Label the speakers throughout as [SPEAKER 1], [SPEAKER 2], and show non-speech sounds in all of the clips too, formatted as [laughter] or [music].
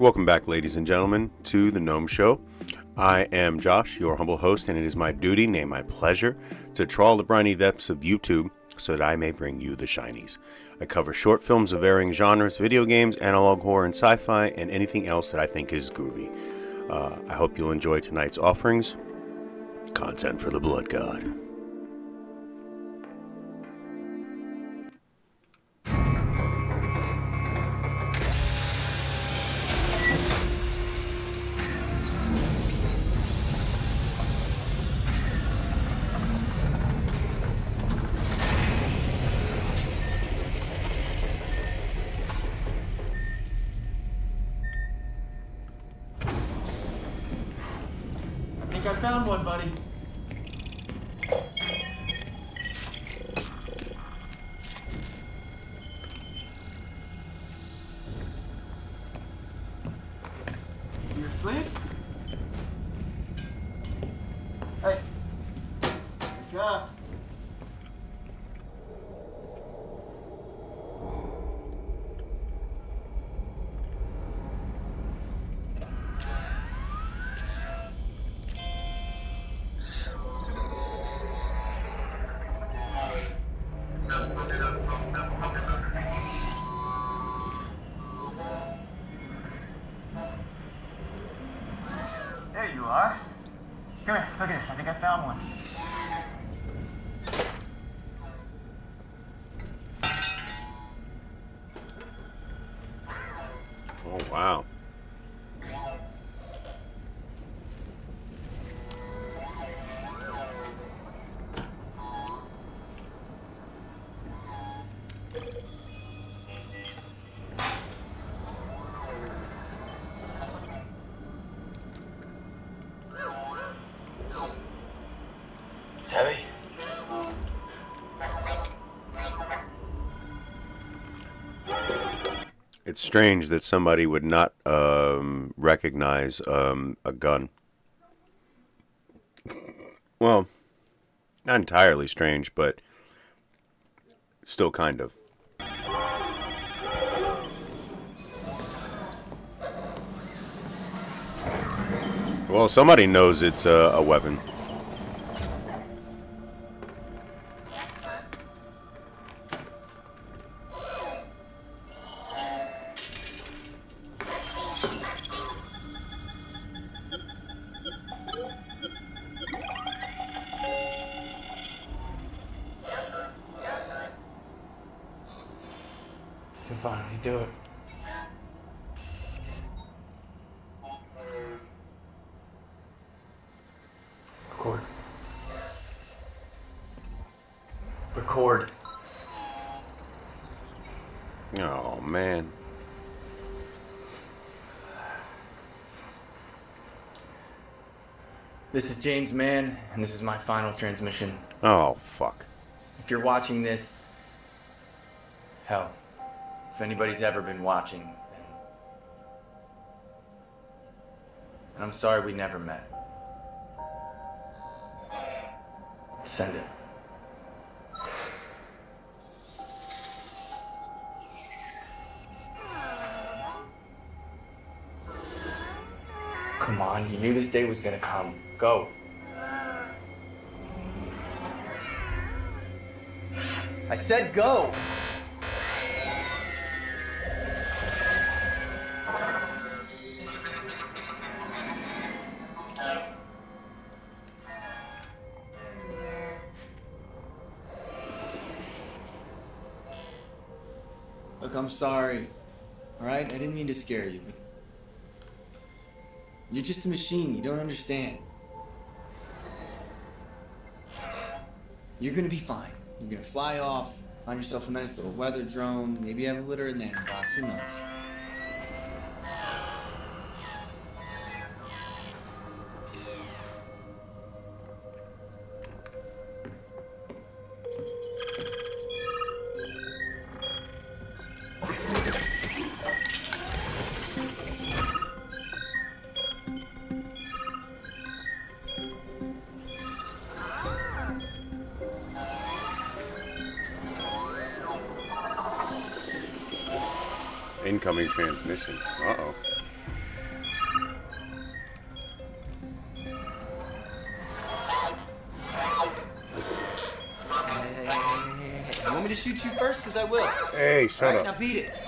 [SPEAKER 1] Welcome back, ladies and gentlemen, to the Gnome Show. I am Josh, your humble host, and it is my duty, nay, my pleasure, to trawl the briny depths of YouTube so that I may bring you the shinies. I cover short films of varying genres, video games, analog horror, and sci fi, and anything else that I think is groovy. Uh, I hope you'll enjoy tonight's offerings. Content for the Blood God.
[SPEAKER 2] Found one, buddy. You asleep? Hey. Wake up. Are. Come here, look at this. I think I found one. It's heavy.
[SPEAKER 1] It's strange that somebody would not um, recognize um, a gun. Well, not entirely strange, but still kind of. Well, somebody knows it's a, a weapon.
[SPEAKER 2] Do it. Record. Record.
[SPEAKER 1] Oh, man.
[SPEAKER 2] This is James Mann, and this is my final transmission.
[SPEAKER 1] Oh, fuck.
[SPEAKER 2] If you're watching this, hell, if anybody's ever been watching. And I'm sorry we never met. Send it. Come on, you knew this day was gonna come. Go. I said go! Sorry. Alright? I didn't mean to scare you. You're just a machine. You don't understand. You're gonna be fine. You're gonna fly off, find yourself a nice little weather drone, maybe have a litter of nanobots, who knows?
[SPEAKER 1] Incoming transmission. Uh-oh. You want
[SPEAKER 2] me to shoot you first? Because I will.
[SPEAKER 1] Hey, shut All
[SPEAKER 2] right,
[SPEAKER 1] up.
[SPEAKER 2] Now beat it.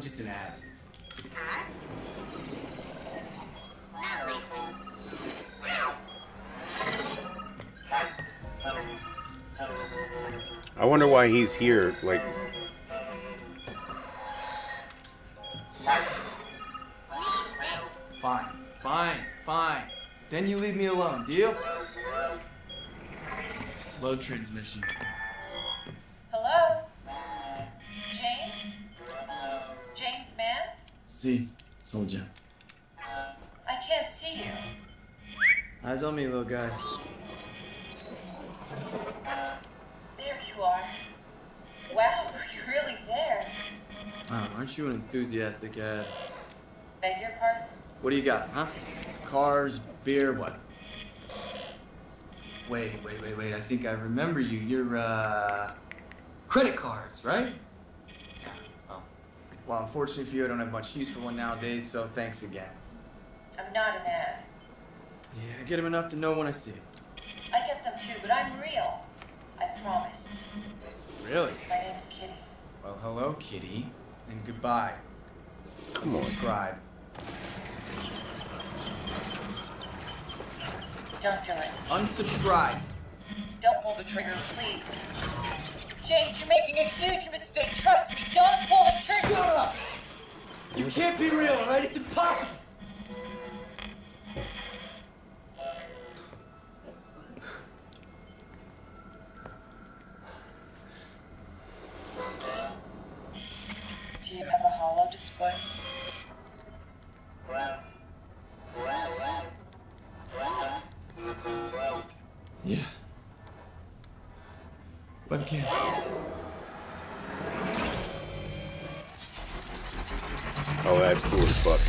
[SPEAKER 2] Probably just an ad.
[SPEAKER 1] I wonder why he's here. Like,
[SPEAKER 2] Fine, fine, fine. Then you leave me alone, deal? Load transmission. See, told you.
[SPEAKER 3] I can't see you.
[SPEAKER 2] Eyes on me, little guy.
[SPEAKER 3] There you are. Wow, [laughs] you're really there?
[SPEAKER 2] Wow, aren't you an enthusiastic ad?
[SPEAKER 3] Beg your pardon?
[SPEAKER 2] What do you got, huh? Cars, beer, what? Wait, wait, wait, wait. I think I remember you. You're, uh. Credit cards, right? Yeah. Well, unfortunately for you, I don't have much use for one nowadays, so thanks again.
[SPEAKER 3] I'm not an ad.
[SPEAKER 2] Yeah, I get them enough to know when I see 'em.
[SPEAKER 3] I get them too, but I'm real. I promise.
[SPEAKER 2] Really?
[SPEAKER 3] My name's Kitty.
[SPEAKER 2] Well, hello, kitty, and goodbye.
[SPEAKER 1] Come on.
[SPEAKER 2] Subscribe.
[SPEAKER 3] Don't do it.
[SPEAKER 2] Unsubscribe.
[SPEAKER 3] Don't pull the trigger, please. James, you're making a huge mistake. Trust me. Don't pull the trigger.
[SPEAKER 2] Shut up! You can't be real, alright? It's impossible!
[SPEAKER 3] Do you have a hollow display?
[SPEAKER 2] Yeah. Webcam.
[SPEAKER 1] oh, that's cool as fuck.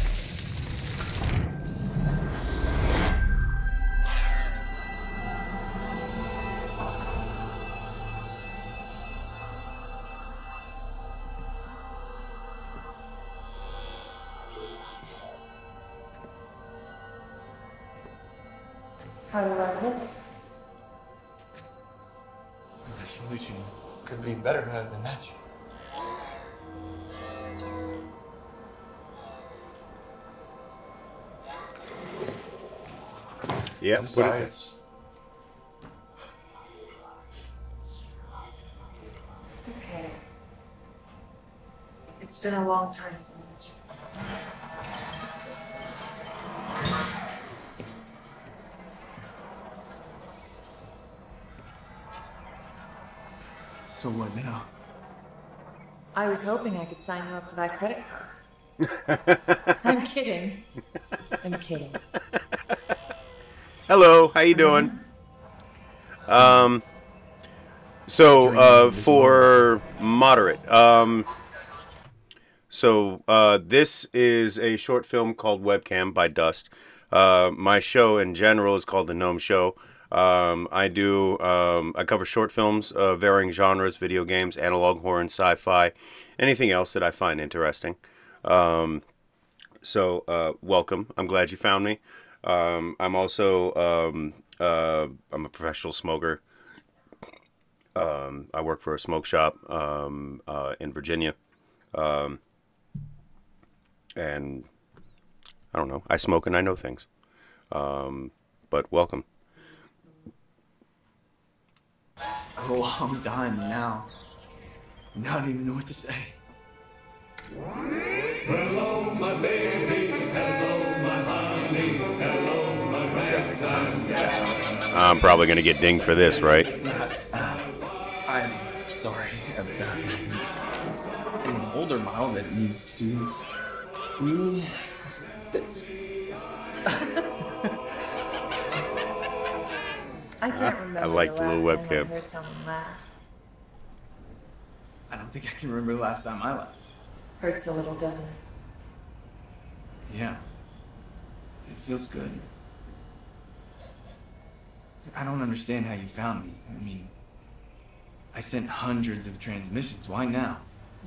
[SPEAKER 3] How do I look?
[SPEAKER 2] Solution could be better rather than that.
[SPEAKER 1] Yeah,
[SPEAKER 2] I'm sorry.
[SPEAKER 1] it-
[SPEAKER 2] It's
[SPEAKER 4] It's okay. It's been a long time since
[SPEAKER 2] so what now?
[SPEAKER 4] I was hoping I could sign you up for that credit card. [laughs] I'm kidding. I'm kidding.
[SPEAKER 1] Hello, how you doing? Um, so uh, for moderate, um, so uh, this is a short film called Webcam by Dust. Uh, my show in general is called the Gnome Show. Um, I do um, I cover short films of varying genres, video games, analog horror, and sci-fi, anything else that I find interesting. Um, so uh, welcome. I'm glad you found me. Um, I'm also um, uh, I'm a professional smoker. Um, I work for a smoke shop uh, in Virginia, and I don't know. I smoke and I know things. But welcome.
[SPEAKER 2] A long time now. Now I don't even know what to say.
[SPEAKER 5] Hello, my baby. Hello, my honey. Hello, my ragtime
[SPEAKER 1] I'm probably gonna get dinged for this, right?
[SPEAKER 2] Uh, uh, I'm sorry about that. An older model that needs to be fixed. [laughs]
[SPEAKER 4] I can't remember
[SPEAKER 1] like
[SPEAKER 4] the
[SPEAKER 1] the
[SPEAKER 4] last
[SPEAKER 1] little
[SPEAKER 4] time
[SPEAKER 1] webcam.
[SPEAKER 4] I heard someone laugh.
[SPEAKER 2] I don't think I can remember the last time I laughed.
[SPEAKER 4] Hurts a little, doesn't it?
[SPEAKER 2] Yeah. It feels good. I don't understand how you found me. I mean, I sent hundreds of transmissions. Why now?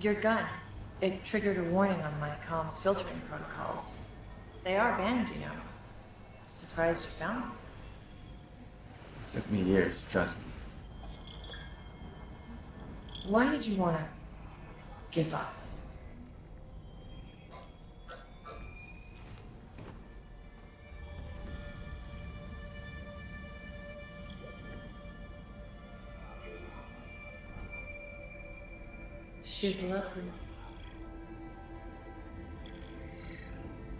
[SPEAKER 4] Your gun. It triggered a warning on my comms filtering protocols. They are banned, you know. Surprised you found them.
[SPEAKER 2] It took me years, trust me.
[SPEAKER 4] Why did you want to give up? She's lovely.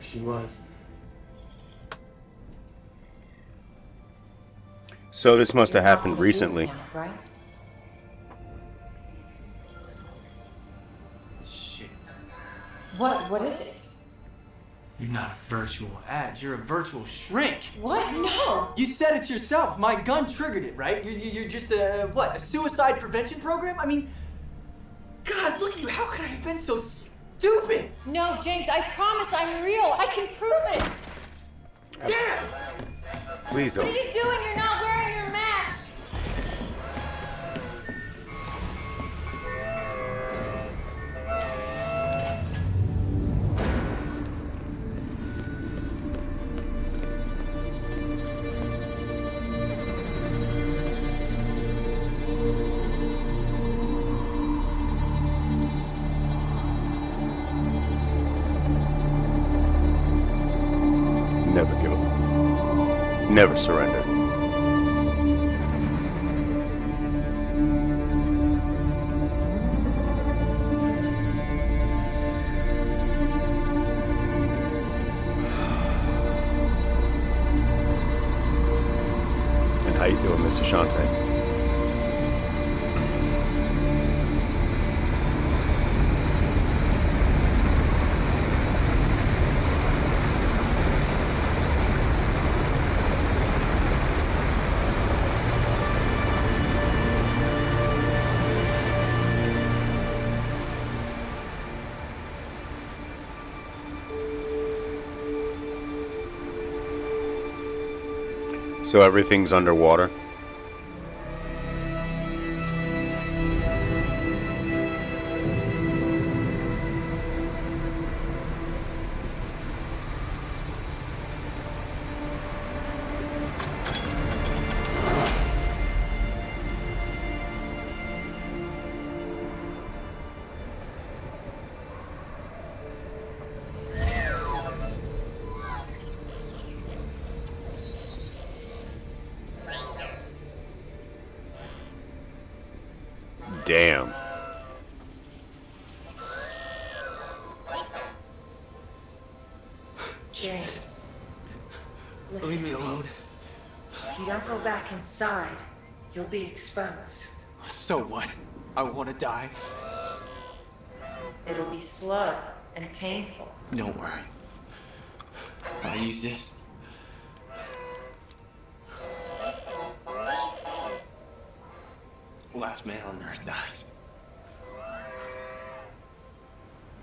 [SPEAKER 2] She was.
[SPEAKER 1] So this must have happened
[SPEAKER 4] gonna do it
[SPEAKER 1] recently.
[SPEAKER 4] now, right?
[SPEAKER 2] Shit.
[SPEAKER 4] What? What is it?
[SPEAKER 2] You're not a virtual ad. You're a virtual shrink.
[SPEAKER 4] What? No!
[SPEAKER 6] You said it yourself. My gun triggered it, right? You're, you're just a what? A suicide prevention program? I mean, God, look at you. How could I have been so stupid?
[SPEAKER 3] No, James, I promise I'm real. I can prove it.
[SPEAKER 6] Damn!
[SPEAKER 1] Please don't.
[SPEAKER 3] What are you doing? You're not
[SPEAKER 1] Never surrender. And how you doing, Miss Ashante? So everything's underwater. Damn.
[SPEAKER 4] James.
[SPEAKER 6] Leave me alone.
[SPEAKER 4] if you don't go back inside, you'll be exposed.
[SPEAKER 6] So what? I want to die.
[SPEAKER 4] It'll be slow and painful.
[SPEAKER 2] Don't worry. I'll use this. Last man on earth dies.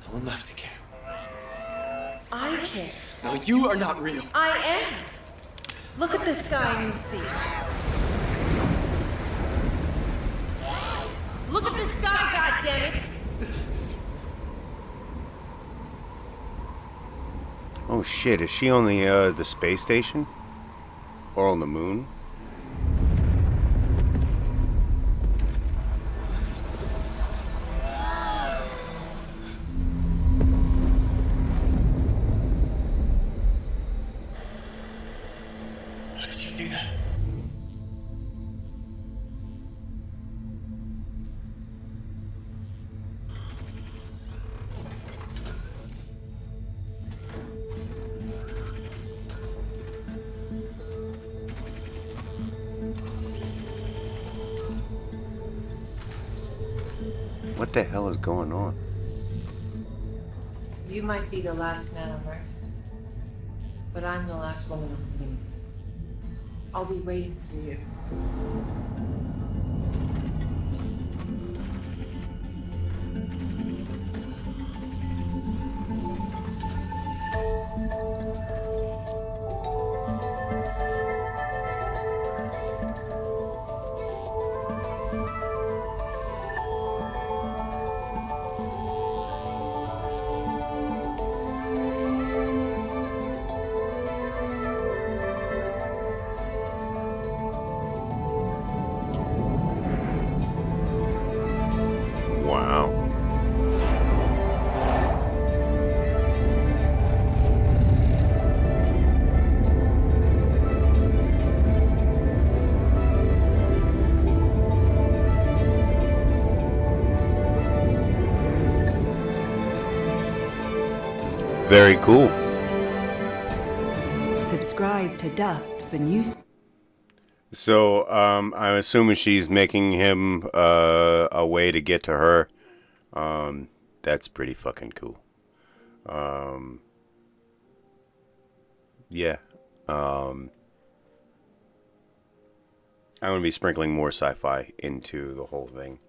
[SPEAKER 2] No one left to care.
[SPEAKER 4] I care.
[SPEAKER 6] No, you are not real.
[SPEAKER 4] I am. Look at the sky and you'll see. Look at the sky, goddammit!
[SPEAKER 1] Oh shit, is she on the uh, the space station? Or on the moon? What the hell is going on?
[SPEAKER 4] You might be the last man on Earth, but I'm the last woman on the moon. I'll be waiting for you.
[SPEAKER 1] Very cool.
[SPEAKER 7] Subscribe to Dust for new. s-
[SPEAKER 1] So um, I'm assuming she's making him uh, a way to get to her. Um, that's pretty fucking cool. Um, yeah. Um, I'm gonna be sprinkling more sci-fi into the whole thing,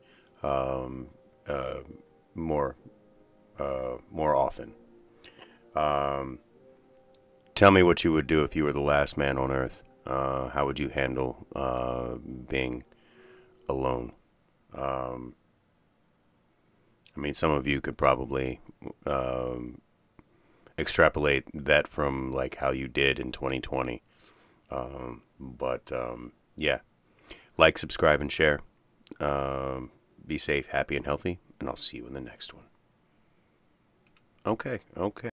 [SPEAKER 1] um, uh, more, uh, more often. Um, tell me what you would do if you were the last man on Earth. Uh, how would you handle uh, being alone? Um, I mean, some of you could probably um, extrapolate that from like how you did in 2020. Um, but um, yeah, like, subscribe, and share. Um, be safe, happy, and healthy, and I'll see you in the next one. Okay, okay.